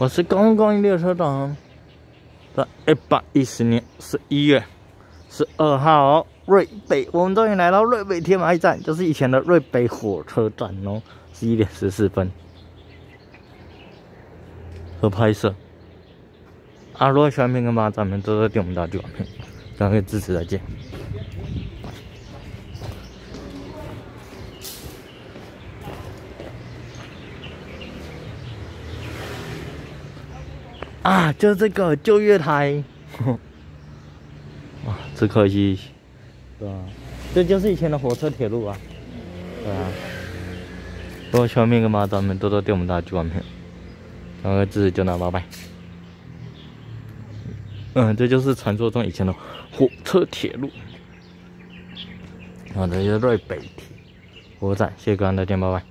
我是公共列车长，在一百一十年十一月十二号，瑞北，我们终于来到瑞北天马站，就是以前的瑞北火车站哦，十一点十四分，和拍摄。啊，如果喜欢片跟马咱们都在点我们大剧网片，感谢支持，再见。啊，就这个旧月台，哇，只可惜，对吧？这就是以前的火车铁路啊，对啊。如果喜欢面跟马咱们多多对我们大剧网片，然后支持就拿八百。嗯，这就是传说中以前的火车铁路。啊，这，就是瑞北铁火车站，谢谢各位，再见，拜拜。